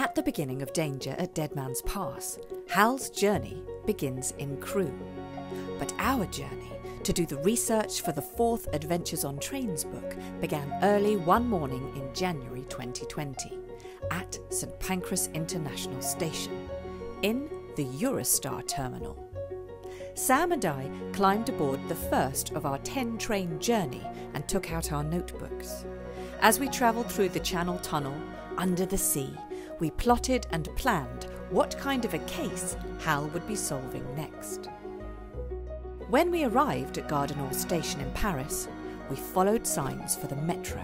At the beginning of danger at Dead Man's Pass, Hal's journey begins in Crewe. But our journey to do the research for the fourth Adventures on Trains book began early one morning in January 2020 at St Pancras International Station in the Eurostar terminal. Sam and I climbed aboard the first of our 10 train journey and took out our notebooks. As we travelled through the Channel Tunnel, under the sea, we plotted and planned what kind of a case Hal would be solving next. When we arrived at du station in Paris, we followed signs for the metro,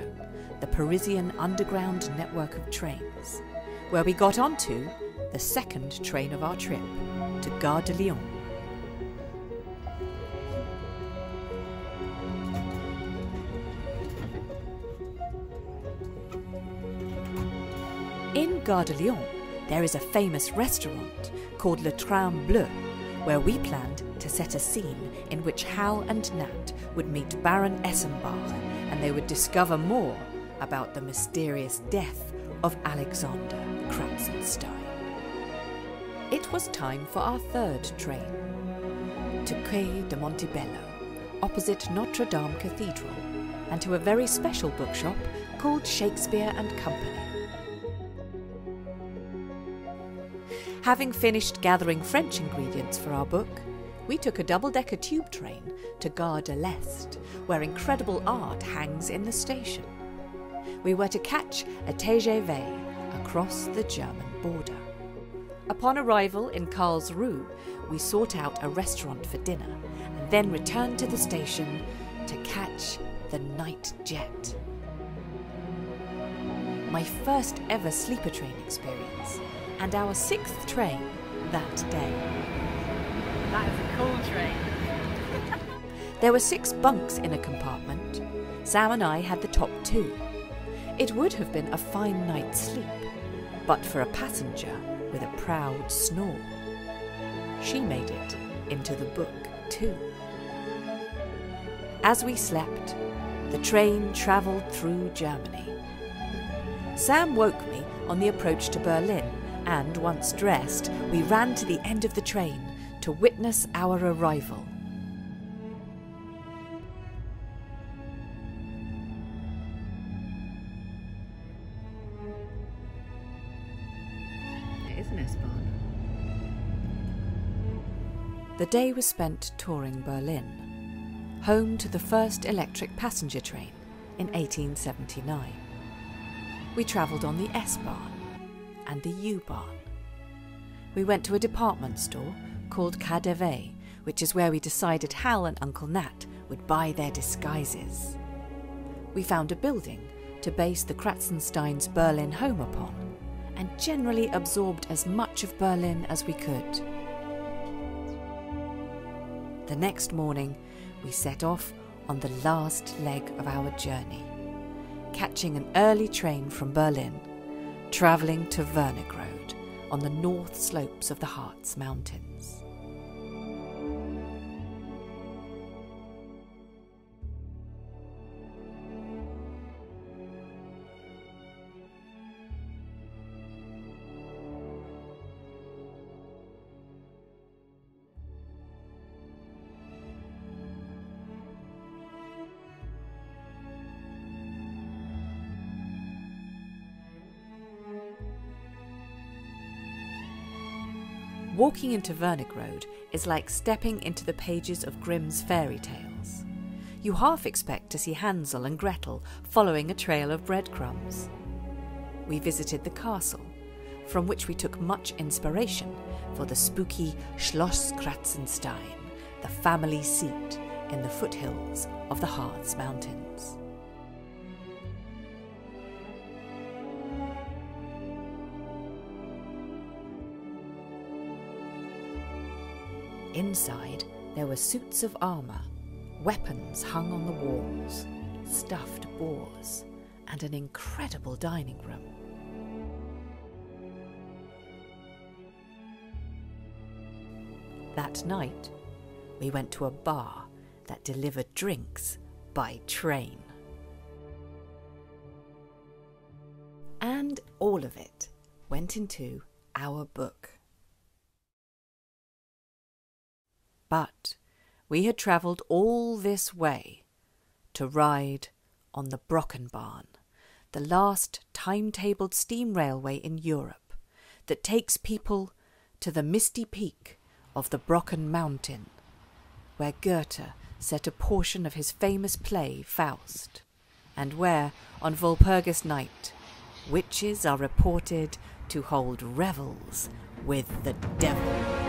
the Parisian underground network of trains, where we got onto the second train of our trip to Gare de Lyon. In Gare de Lyon, there is a famous restaurant called Le Train Bleu, where we planned to set a scene in which Hal and Nat would meet Baron Essenbach and they would discover more about the mysterious death of Alexander Kratzenstein. It was time for our third train to Quai de Montebello, opposite Notre Dame Cathedral, and to a very special bookshop called Shakespeare and Company. Having finished gathering French ingredients for our book, we took a double decker tube train to Gare de l'Est, where incredible art hangs in the station. We were to catch a TGV across the German border. Upon arrival in Karlsruhe, we sought out a restaurant for dinner and then returned to the station to catch the night jet. My first ever sleeper train experience, and our sixth train that day. That is a cool train. There were six bunks in a compartment. Sam and I had the top two. It would have been a fine night's sleep, but for a passenger with a proud snore. She made it into the book too. As we slept, the train travelled through Germany. Sam woke me on the approach to Berlin, and once dressed, we ran to the end of the train to witness our arrival. It is an S-Bahn. The day was spent touring Berlin, home to the first electric passenger train in 1879. We travelled on the S-Bahn and the U-Bahn. We went to a department store called KaDeWe, which is where we decided Hal and Uncle Nat would buy their disguises. We found a building to base the Kratzensteins' Berlin home upon, and generally absorbed as much of Berlin as we could. The next morning, we set off on the last leg of our journey, catching an early train from Berlin, travelling to Wernigerode on the north slopes of the Harz Mountains. Walking into Wernigerode is like stepping into the pages of Grimm's fairy tales. You half expect to see Hansel and Gretel following a trail of breadcrumbs. We visited the castle, from which we took much inspiration for the spooky Schloss Kratzenstein, the family seat in the foothills of the Harz Mountains. Inside, there were suits of armour, weapons hung on the walls, stuffed boars, and an incredible dining room. That night, we went to a bar that delivered drinks by train. And all of it went into our book. But we had travelled all this way to ride on the Brockenbahn, the last timetabled steam railway in Europe that takes people to the misty peak of the Brocken Mountain, where Goethe set a portion of his famous play Faust, and where, on Walpurgis night, witches are reported to hold revels with the devil.